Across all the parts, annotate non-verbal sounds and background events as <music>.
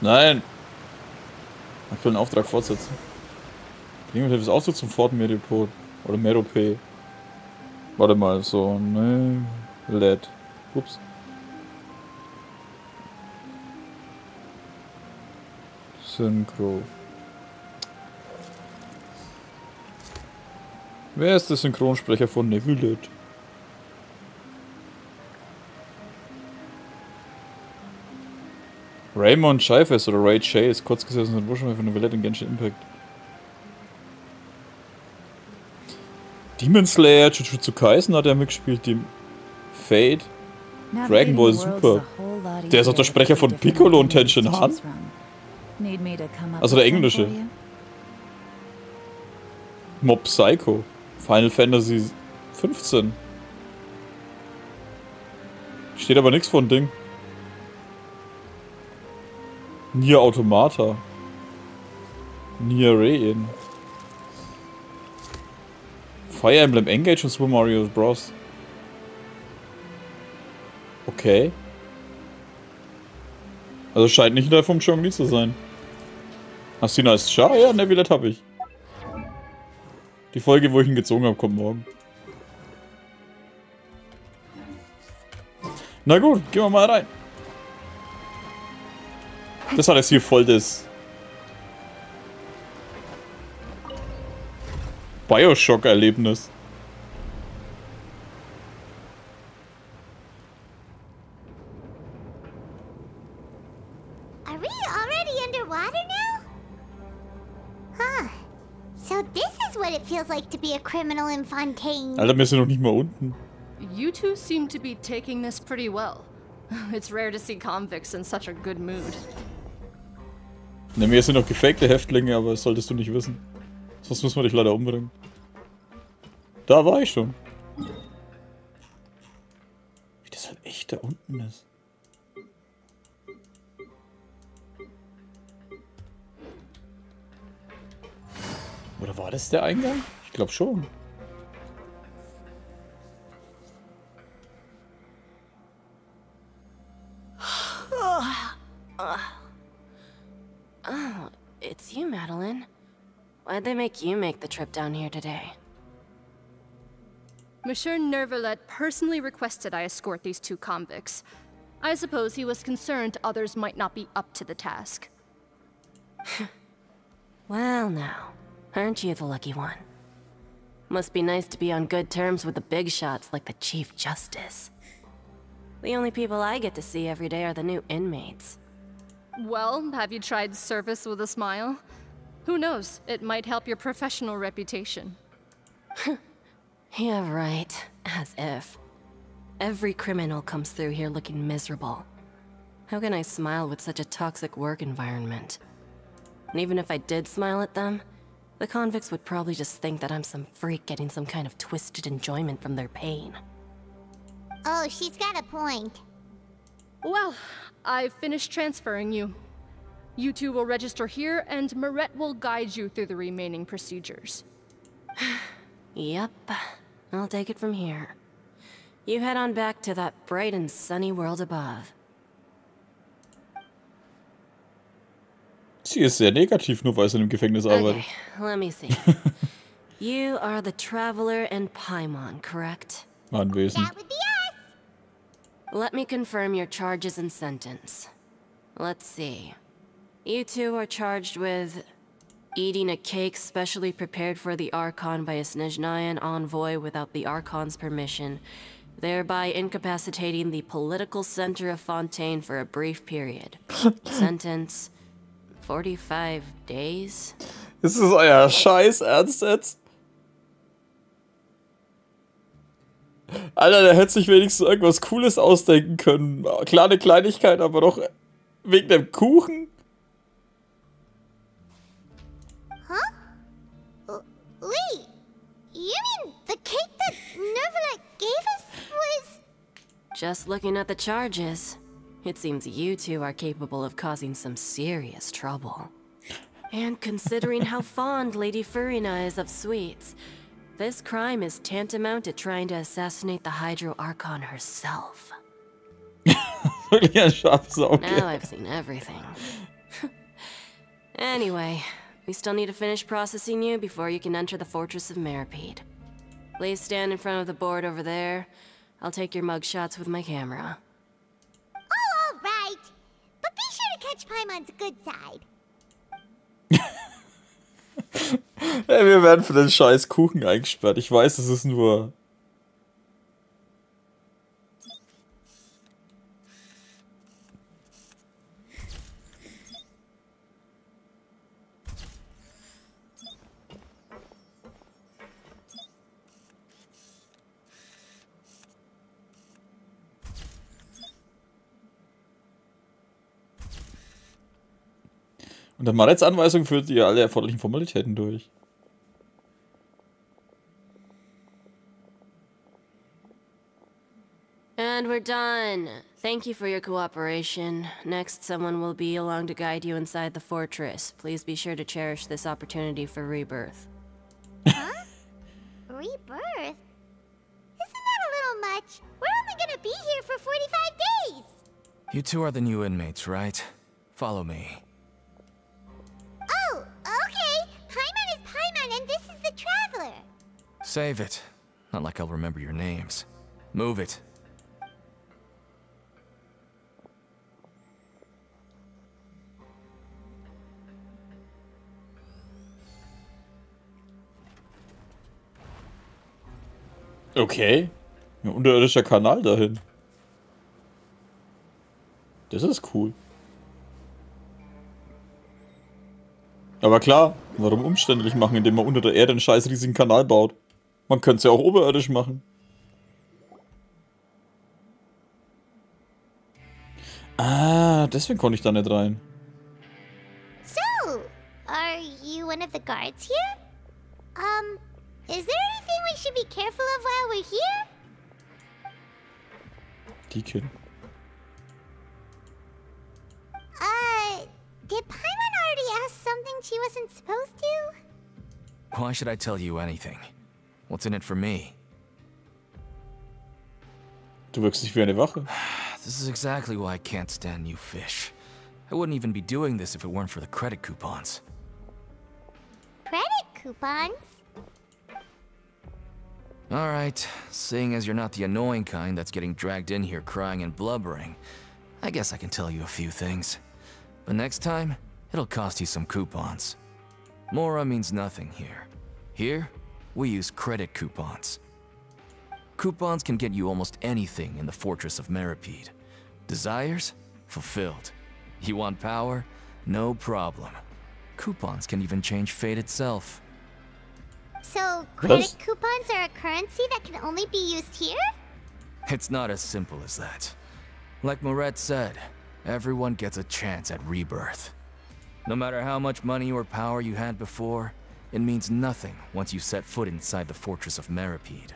Nein! Ich will einen Auftrag fortsetzen. Klingelhilfe ist auch so zum Fort Medipod. Oder Merope. Warte mal, so, ne. LED. Ups. Synchro. Wer ist der Synchronsprecher von Nevulet? Raymond Scheifes oder Ray Chase, kurz gesessen und Wuschel von Nevulet in Genshin Impact. Demon Slayer, Jujutsu Kaisen hat er mitgespielt, die Fate, Dragon Ball Super. Der ist auch der Sprecher von Piccolo und Tenshin Han. Also der englische. Mob Psycho. Final Fantasy 15. Steht aber nichts von Ding. Nier Automata. Nier Rein. Fire Emblem Engage und Super Mario Bros. Okay. Also scheint nicht der vom Chongli zu sein. Hast du ihn als Char? Ja, ne, Villette hab ich. Die Folge, wo ich ihn gezogen habe, kommt morgen. Na gut, gehen wir mal rein. Like to be a criminal in Fontaine. Alter, wir sind noch nicht mal unten. You two seem to be taking this pretty well. <laughs> It's rare to see convicts in such a good mood. Ne, wir sind noch gefakte Häftlinge, aber das solltest du nicht wissen. Sonst müssen wir dich leider umbringen. Da war ich schon. Wie das halt echt da unten ist. Oder war das der Eingang? Ich glaube schon. Oh, it's you, Madeline. Why'd they make you make the trip down here today? Monsieur Neuvillette personally requested I escort these two convicts. I suppose he was concerned others might not be up to the task. <laughs> Well, now, aren't you the lucky one? Must be nice to be on good terms with the big shots like the Chief Justice. The only people I get to see every day are the new inmates. Well, have you tried service with a smile? Who knows, it might help your professional reputation. <laughs> Yeah, right. As if. Every criminal comes through here looking miserable. How can I smile with such a toxic work environment? And even if I did smile at them, the convicts would probably just think that I'm some freak getting some kind of twisted enjoyment from their pain. Oh, she's got a point. Well, I've finished transferring you. You two will register here, and Moret will guide you through the remaining procedures. <sighs> Yep, I'll take it from here. You head on back to that bright and sunny world above. Sie ist sehr negativ, nur weil sie im Gefängnis arbeitet. Okay, let me see. <laughs> you are the traveler in Paimon, correct? Anwesend. That would be us. Let me confirm your charges and sentence. Let's see. You two are charged with eating a cake specially prepared for the Archon by a Snezhnayan envoy without the Archon's permission, thereby incapacitating the political center of Fontaine for a brief period. <laughs> Sentence 45 days? Ist das euer Scheiß Ernst jetzt? Alter, der hätte sich wenigstens irgendwas Cooles ausdenken können. Kleine Kleinigkeit, aber doch wegen dem Kuchen? Uh, Wait, you mean the cake that Nervalet gave us was... Just looking at the charges, it seems you two are capable of causing some serious trouble. And considering how fond Lady Furina is of sweets, this crime is tantamount to trying to assassinate the Hydro Archon herself. Wirklich ein scharfes Now I've seen everything. Anyway, we still need to finish processing you before you can enter the Fortress of Meropide. Please stand in front of the board over there. I'll take your mug shots with my camera. Oh, all right. But be sure to catch Paimon's good side. <laughs> Wir werden für den scheiß Kuchen eingesperrt. Ich weiß, es ist nur. Und dann mal Anweisung führt ihr alle erforderlichen Formalitäten durch. And we're done. Thank you for your cooperation. Next, someone will be along to guide you inside the fortress. Please be sure to cherish this opportunity for rebirth. huh? <laughs> Rebirth? Isn't that a little much? We're only gonna be here for 45 days! You two are the new inmates, right? Follow me. Save it. Not like I'll remember your names. Move it. Okay. Ein unterirdischer Kanal dahin. Das ist cool. Aber klar, warum umständlich machen, indem man unter der Erde einen scheiß riesigen Kanal baut? Man könnte es ja auch oberirdisch machen. Ah, deswegen konnte ich da nicht rein. So, are you one of the guards here? Um, is there anything we should be careful of while we're here? Deacon. Uh, did Paimon already ask something she wasn't supposed to? Why should I tell you anything? What's in it for me? Du wirkst nicht wie eine Wache. <sighs> This is exactly why I can't stand you fish. I wouldn't even be doing this if it weren't for the credit coupons. Credit coupons? Alright, seeing as you're not the annoying kind that's getting dragged in here crying and blubbering, I guess I can tell you a few things. But next time, it'll cost you some coupons. Mora means nothing here. Here, we use credit coupons. Coupons can get you almost anything in the Fortress of Meropide. Desires? Fulfilled. You want power? No problem. Coupons can even change fate itself. So, credit Yes. coupons are a currency that can only be used here? It's not as simple as that. Like Moret said, everyone gets a chance at rebirth. No matter how much money or power you had before, it means nothing once you set foot inside the Fortress of Meropide.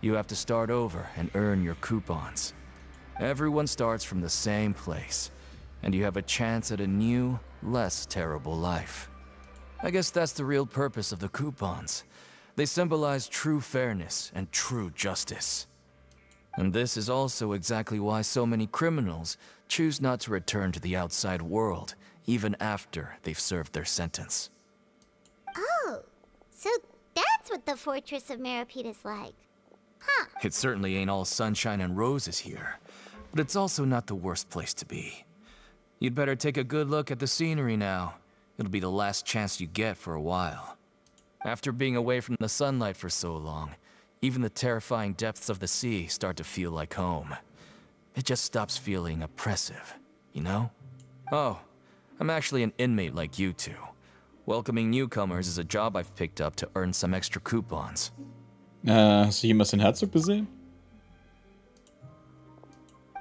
You have to start over and earn your coupons. Everyone starts from the same place, and you have a chance at a new, less terrible life. I guess that's the real purpose of the coupons. They symbolize true fairness and true justice. And this is also exactly why so many criminals choose not to return to the outside world, even after they've served their sentence. So that's what the Fortress of Meropide is like. Huh. It certainly ain't all sunshine and roses here, but it's also not the worst place to be. You'd better take a good look at the scenery now. It'll be the last chance you get for a while. After being away from the sunlight for so long, even the terrifying depths of the sea start to feel like home. It just stops feeling oppressive, you know? Oh, I'm actually an inmate like you two. Welcoming newcomers is a job I've picked up to earn some extra coupons. Äh, hast du jemals den Herzog gesehen?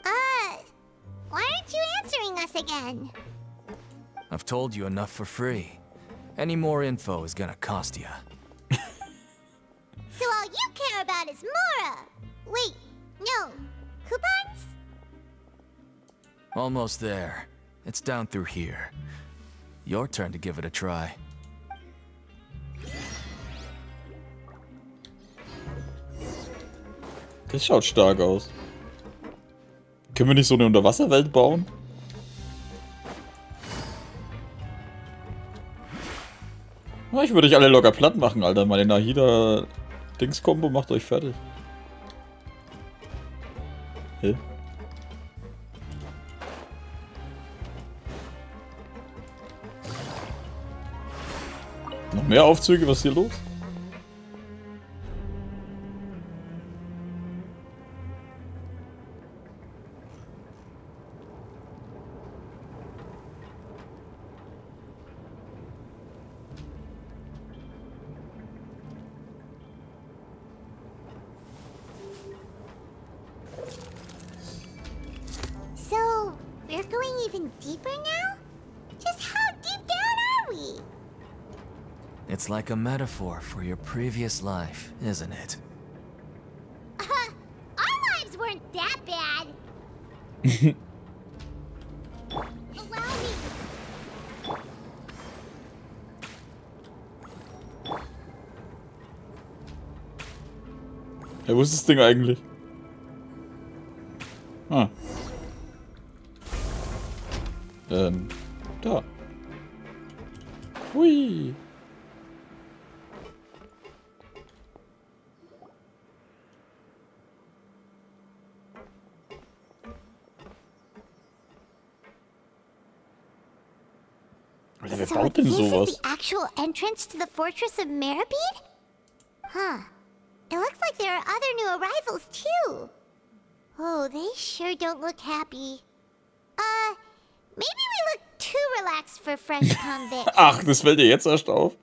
Uh, why aren't you answering us again? I've told you enough for free. Any more info is gonna cost you. So all you care about is Mora! Wait, no. Coupons? Almost there. It's down through here. Your turn to give it a try. Das schaut stark aus. Können wir nicht so eine Unterwasserwelt bauen? Ich würde euch alle locker platt machen, Alter. Meine Nahida-Dings-Kombo macht euch fertig. Hä? Mehr Aufzüge? Was ist hier los? Metaphor for your previous life, isn't it? Uh, our lives weren't that bad. <laughs> Allow me. Ja, wo ist das Ding eigentlich? So denn this sowas? is the actual entrance to the fortress of Meropide? Huh. It looks like there are other new arrivals too. Oh, they sure don't look happy. Uh, maybe we look too relaxed for fresh <laughs> convicts. Ach, das fällt dir jetzt erst auf?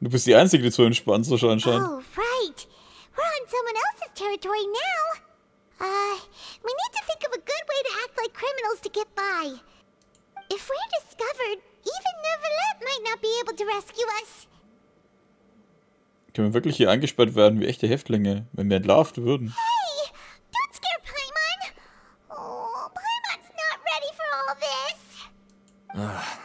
Du bist die Einzige, die so entspannt ist anscheinend. Oh, right. We're on someone else's territory now. Uh, we need to think of a good way to act like criminals to get by. If we're discovered, even Neuvillette might not be able to rescue us. Können wir wirklich hier eingesperrt werden wie echte Häftlinge, wenn wir entlarvt würden? Hey, don't scare Paimon. Oh, Paimon's not ready for all this.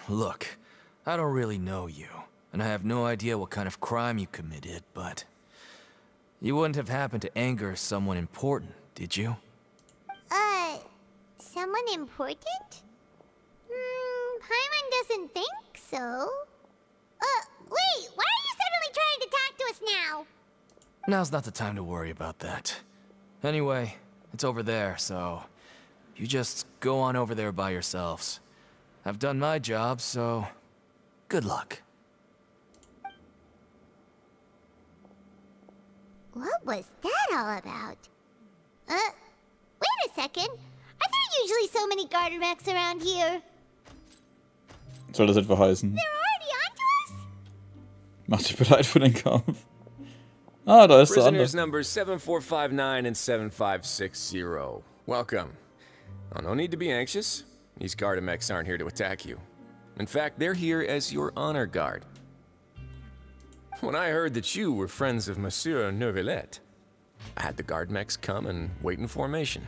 Look, I don't really know you, and I have no idea what kind of crime you committed, but... You wouldn't have happened to anger someone important, did you? Uh, someone important? Hmm, Paimon doesn't think so. Uh, wait, why are you suddenly trying to talk to us now? Now's not the time to worry about that. Anyway, it's over there, so... You just go on over there by yourselves. I've done my job, so... Good luck. What was that all about? Uh, wait a second. Are there usually so many Gardermechs around here? Soll das etwa heißen? They're already onto? Mach dich bereit für den Kampf. Ah, da ist der andere. Prisoners numbers 7459 and 7560. Welcome. Oh, no need to be anxious. These Gardamex aren't here to attack you. In fact, they're here as your honor guard. When I heard that you were friends of Monsieur Neuvillette, I had the Guardmex come and wait in formation.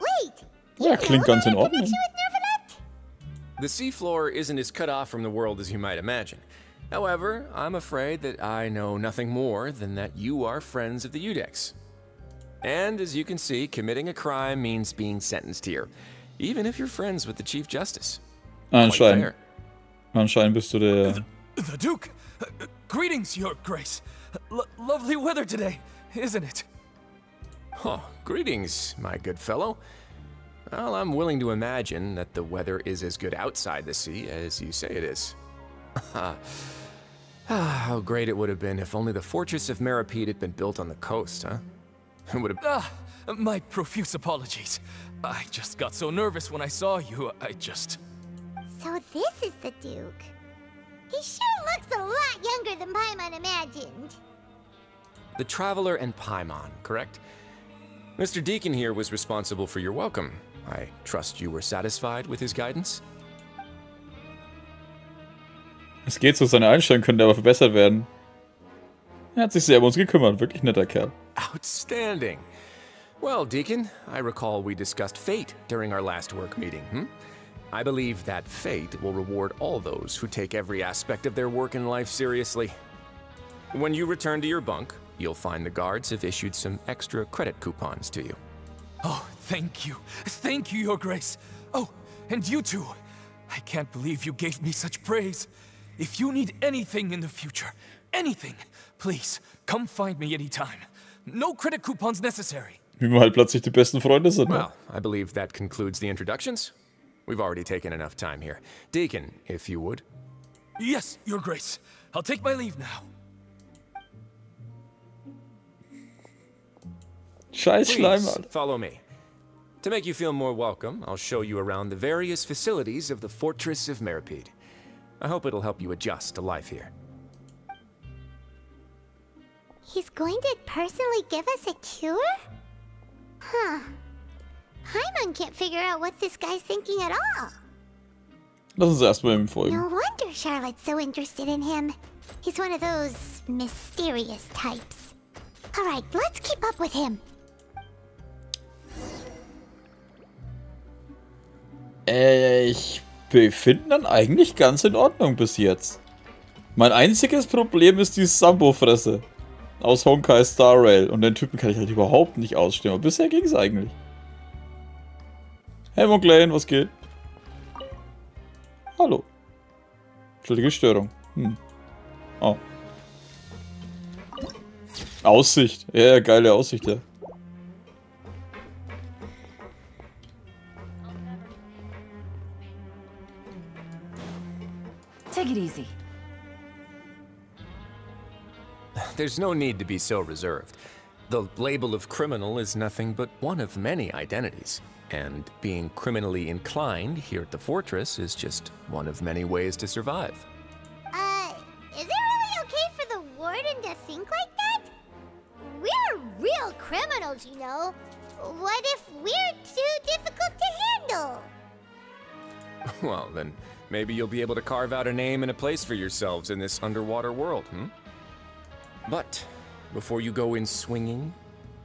Wait! Ja, klingt ganz in Ordnung. The seafloor isn't as cut off from the world as you might imagine. However, I'm afraid that I know nothing more than that you are friends of the Udex. And as you can see, committing a crime means being sentenced here, even if you're friends with the Chief Justice. Quite Anscheinend. fair. Anscheinend bist du der. The Duke! Uh, greetings, Your Grace! L lovely weather today, isn't it? Oh, greetings, my good fellow. Well, I'm willing to imagine that the weather is as good outside the sea as you say it is. <laughs> Ah, How great it would have been if only the fortress of Meropide had been built on the coast, huh? It would have. Ah, my profuse apologies. I just got so nervous when I saw you, I just... So this is the Duke. He sure looks a lot younger than Paimon imagined. The Traveler and Paimon, correct? Mr. Deacon here was responsible for your welcome. I trust you were satisfied with his guidance? Es geht so, seine Einstellungen könnten aber verbessert werden. Er hat sich sehr um uns gekümmert, wirklich netter Kerl. Outstanding. Well, Deacon, I recall we discussed fate during our last work meeting, hmm? I believe that fate will reward all those who take every aspect of their work and life seriously. When you return to your bunk, you'll find the guards have issued some extra credit coupons to you. Oh, thank you. Thank you, Your Grace. Oh, and you too. I can't believe you gave me such praise. If you need anything in the future, anything, please, come find me anytime. No credit coupons necessary. Wie wir halt plötzlich die besten Freunde sind. Well, I believe that concludes the introductions. We've already taken enough time here. Deacon, if you would. Yes, Your Grace. I'll take my leave now. Scheiß Schleim, Please, Alter. follow me. To make you feel more welcome, I'll show you around the various facilities of the Fortress of Meropide. I hope it'll help you adjust to life here. He's going to personally give us a cure? Huh. Paimon can't figure out what this guy's thinking at all. Lass uns erstmal ihm folgen. No wonder Charlotte's so interested in him. He's one of those mysterious types. Alright, let's keep up with him. Äh, ich befinde dann eigentlich ganz in Ordnung bis jetzt. Mein einziges Problem ist die Sambo-Fresse. Aus Honkai Star Rail. Und den Typen kann ich halt überhaupt nicht ausstehen. Aber bisher ging es eigentlich. Hey Monclane, was geht? Hallo. Schuldige Störung. Hm. Oh. Aussicht. Ja, geile Aussicht, ja. Take it easy. <sighs> There's no need to be so reserved. The label of criminal is nothing but one of many identities. And being criminally inclined here at the Fortress is just one of many ways to survive. Uh, is it really okay for the warden to think like that? We're real criminals, you know. What if we're too difficult to handle? <laughs> Well, then maybe you'll be able to carve out a name and a place for yourselves in this underwater world, hmm? But before you go in swinging,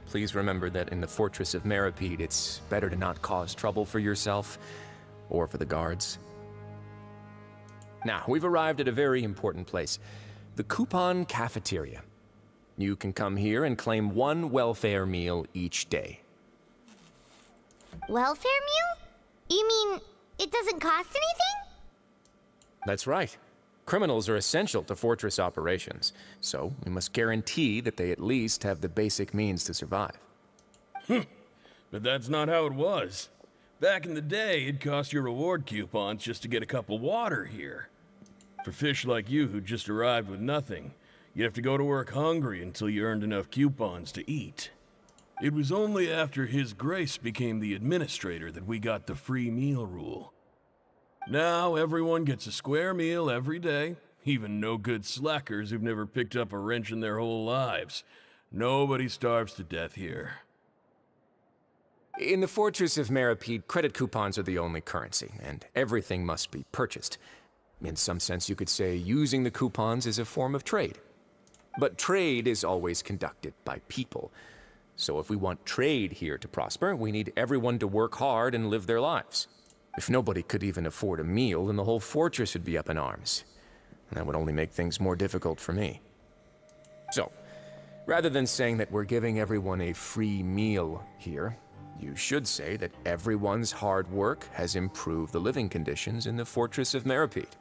please remember that in the Fortress of Meropide, it's better to not cause trouble for yourself or for the guards. Now, we've arrived at a very important place the Coupon Cafeteria. You can come here and claim one welfare meal each day. Welfare meal? You mean it doesn't cost anything? That's right. Criminals are essential to Fortress operations, so we must guarantee that they at least have the basic means to survive. But that's not how it was. Back in the day, it cost your reward coupons just to get a cup of water here. For fish like you who just arrived with nothing, you'd have to go to work hungry until you earned enough coupons to eat. It was only after His Grace became the administrator that we got the free meal rule. Now everyone gets a square meal every day, even no good slackers who've never picked up a wrench in their whole lives. Nobody starves to death here. In the Fortress of Meropide, credit coupons are the only currency, and everything must be purchased. In some sense, you could say using the coupons is a form of trade. But trade is always conducted by people. So if we want trade here to prosper, we need everyone to work hard and live their lives. If nobody could even afford a meal, then the whole fortress would be up in arms. And that would only make things more difficult for me. So, rather than saying that we're giving everyone a free meal here, you should say that everyone's hard work has improved the living conditions in the Fortress of Meropide.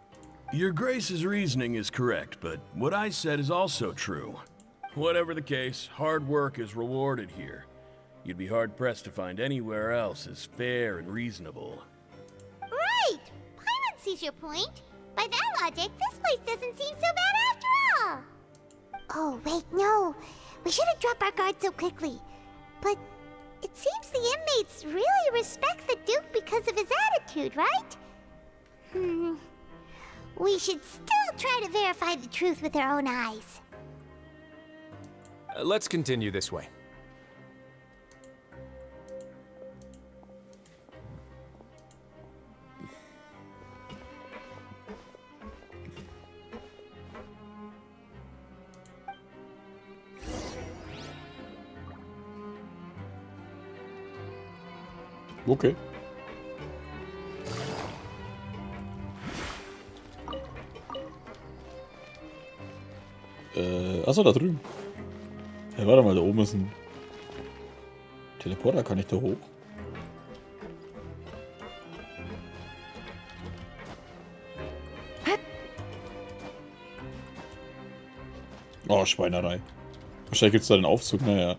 Your Grace's reasoning is correct, but what I said is also true. Whatever the case, hard work is rewarded here. You'd be hard pressed to find anywhere else as fair and reasonable. Right! Sees your point. By that logic, this place doesn't seem so bad after all. Oh, wait, no. We shouldn't drop our guard so quickly. But it seems the inmates really respect the Duke because of his attitude, right? Hmm. We should still try to verify the truth with our own eyes. Uh, let's continue this way. Okay. Äh, achso, da drüben. Hey, warte mal, da oben ist ein Teleporter. Kann ich da hoch? Oh, Schweinerei. Wahrscheinlich gibt es da den Aufzug, naja.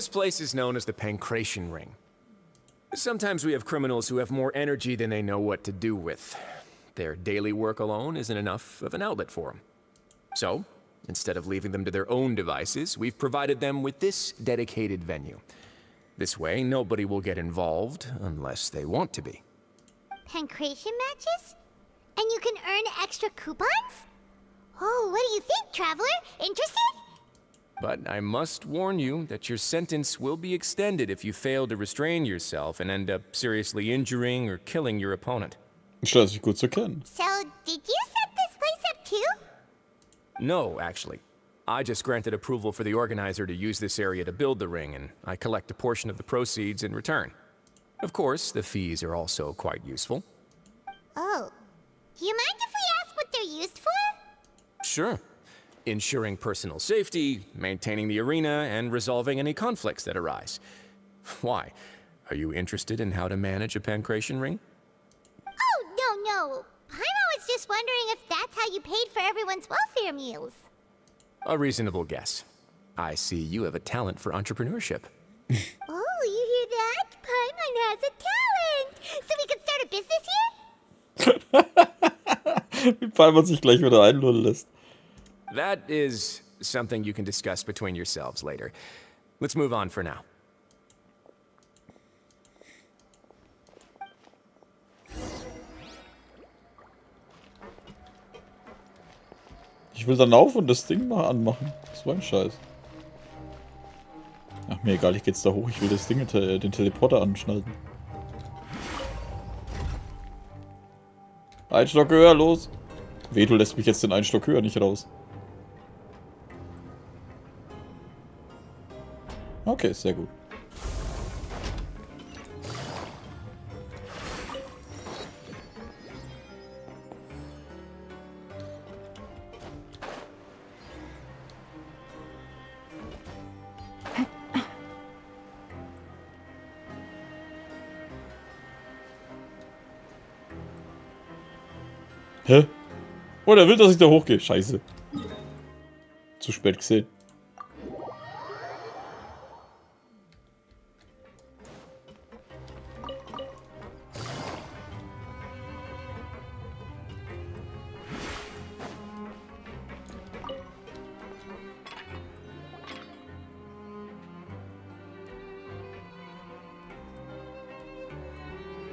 This place is known as the Pankration Ring. Sometimes we have criminals who have more energy than they know what to do with. Their daily work alone isn't enough of an outlet for them. So, instead of leaving them to their own devices, we've provided them with this dedicated venue. This way, nobody will get involved unless they want to be. Pankration matches? And you can earn extra coupons? Oh, what do you think, Traveler? Interested? But I must warn you that your sentence will be extended if you fail to restrain yourself and end up seriously injuring or killing your opponent. Scheint sich gut zu kennen. So, did you set this place up too? No, actually. I just granted approval for the organizer to use this area to build the ring, and I collect a portion of the proceeds in return. Of course, the fees are also quite useful. Oh. Do you mind if we ask what they're used for? Sure. Ensuring personal safety, maintaining the arena, and resolving any conflicts that arise. <laughs> Why? Are you interested in how to manage a pankration ring? Oh, no, no. Paimon was just wondering if that's how you paid for everyone's welfare meals. A reasonable guess. I see you have a talent for entrepreneurship. <laughs> Oh, you hear that? Paimon has a talent! So we can start a business here? <laughs> Wie Palmer sich gleich wieder einlullen lässt. That is something you can discuss between yourselves later. Let's move on for now. Ich will dann auf und das Ding mal anmachen. Das war ein Scheiß. Ach, mir egal, ich geh jetzt da hoch. Ich will das Ding, äh, den Teleporter anschnalten. Ein Stock höher, los. Weh, du lässt mich jetzt den einen Stock höher nicht raus. Okay, sehr gut. Hä? Oh, der will, dass ich da hochgehe. Scheiße. Zu spät gesehen.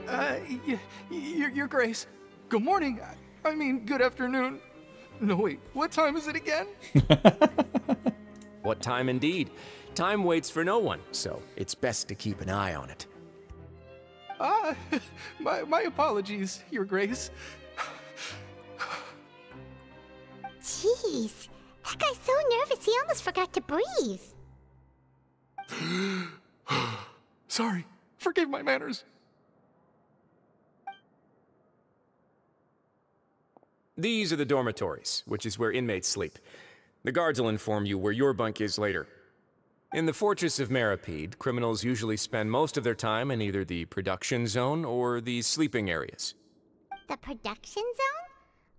Uh, y- y- your Grace. Good morning. I mean, good afternoon. No, wait. What time is it again? <laughs> What time indeed? Time waits for no one, so it's best to keep an eye on it. Ah, <laughs> my, my apologies, Your Grace. Jeez. That guy's so nervous he almost forgot to breathe. <gasps> Sorry. Forgive my manners. These are the dormitories, which is where inmates sleep. The guards will inform you where your bunk is later. In the Fortress of Meropide, criminals usually spend most of their time in either the production zone or the sleeping areas. The production zone?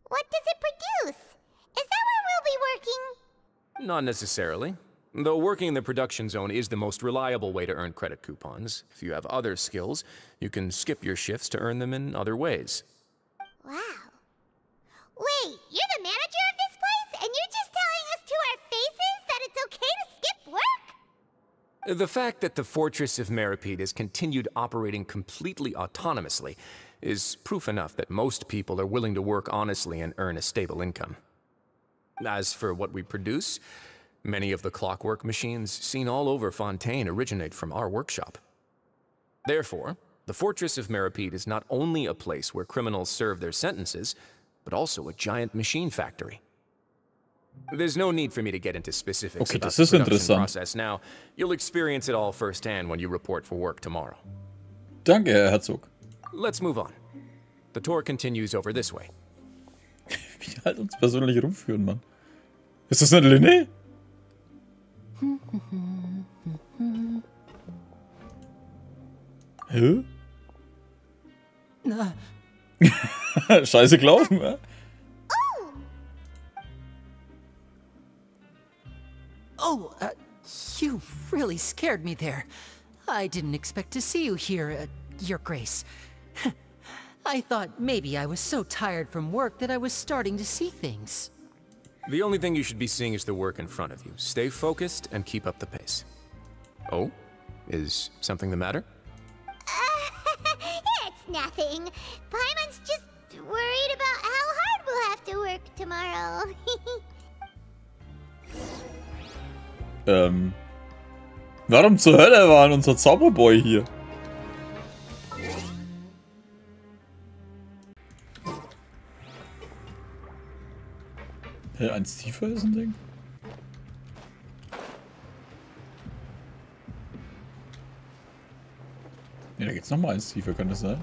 What does it produce? Is that where we'll be working? Not necessarily. Though working in the production zone is the most reliable way to earn credit coupons, if you have other skills, you can skip your shifts to earn them in other ways. Wow. Wait, you're the manager of this place, and you're just telling us to our faces that it's okay to skip work? The fact that the Fortress of Meropide has continued operating completely autonomously is proof enough that most people are willing to work honestly and earn a stable income. As for what we produce, many of the clockwork machines seen all over Fontaine originate from our workshop. Therefore, the Fortress of Meropide is not only a place where criminals serve their sentences, but also a giant machine factory. There's no need for me to get into specifics Okay, about das the production process now. You'll experience it all firsthand when you report for work tomorrow. Danke, Herr Herzog. Let's move on. The tour continues over this way. <laughs> Wie halt uns persönlich rumführen, Mann. Ist das nicht Lyney? Hä? <laughs> <laughs> Scheiße gelaufen, ja? Oh! Oh, uh, you really scared me there. I didn't expect to see you here, uh, Your Grace. <laughs> I thought maybe I was so tired from work that I was starting to see things. The only thing you should be seeing is the work in front of you. Stay focused and keep up the pace. Oh? Is something the matter? <laughs> it's nothing. Paimon's just worried about how hard we'll have to work tomorrow. <laughs> Ähm. Warum zur Hölle war unser Zauberboy hier? Hä, eins tiefer ist ein Ding? Ne, da geht's nochmal eins tiefer, kann das sein?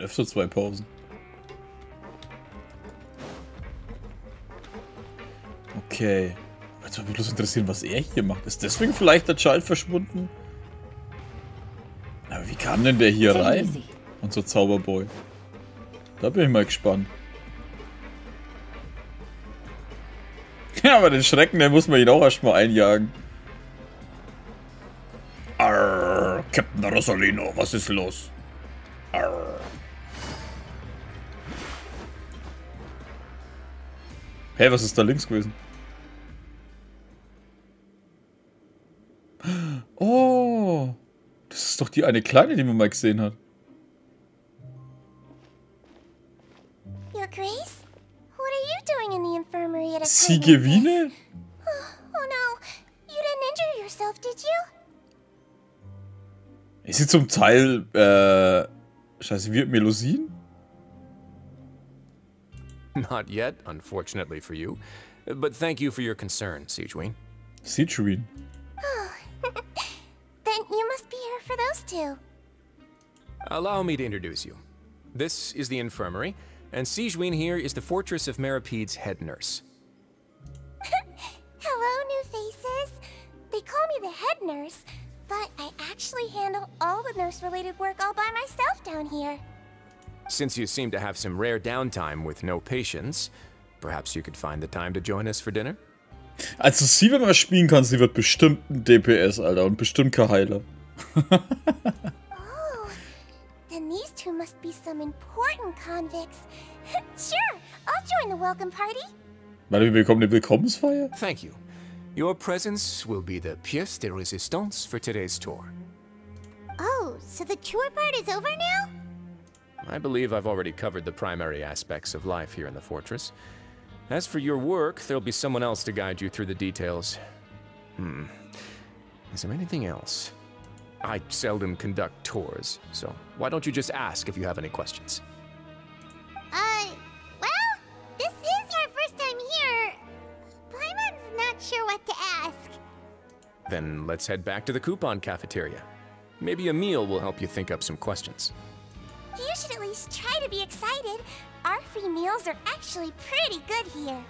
Schon öfter zwei Pausen. Okay. Jetzt würde mich bloß interessieren, was er hier macht. Ist deswegen vielleicht der Child verschwunden? Aber wie kam denn der hier rein? Unser Zauberboy. Da bin ich mal gespannt. <laughs> Ja, aber den Schrecken, den muss man ihn auch erstmal einjagen. Arr, Captain Rosalino, was ist los? Hey, was ist da links gewesen? Oh, das ist doch die eine kleine, die man mal gesehen hat. Your Grace? What are you doing in the infirmary at a? Siegewine? Oh no, you didn't injure yourself, did you? Ist sie zum Teil, äh, scheiße, wie Melusin? <laughs> Not yet, unfortunately for you. But thank you for your concern, Sigewinne. Sigewinne. <laughs> Then you must be here for those two. Allow me to introduce you. This is the infirmary, and Sigewinne here is the Fortress of Meripede's head nurse. <laughs> Hello, new faces. They call me the head nurse, but I actually handle all the nurse-related work all by myself down here. Since you seem to have some rare downtime with no patients, perhaps you could find the time to join us for dinner? Also sie, wenn man spielen kann, sie wird bestimmt ein DPS, Alter. Und bestimmt kein Heiler. Oh, then these two must be some important convicts. <laughs> sure, I'll join the welcome party. Warte, wir bekommen eine Willkommensfeier? Thank you. Your presence will be the pièce de résistance for today's tour. Oh, so the tour part is over now? I believe I've already covered the primary aspects of life here in the fortress. As for your work, there'll be someone else to guide you through the details. Hmm. Is there anything else? I seldom conduct tours, so why don't you just ask if you have any questions? Uh, well, this is our first time here. Paimon's not sure what to ask. Then let's head back to the coupon cafeteria. Maybe a meal will help you think up some questions. Least try to be excited. Our free meals are actually pretty good here.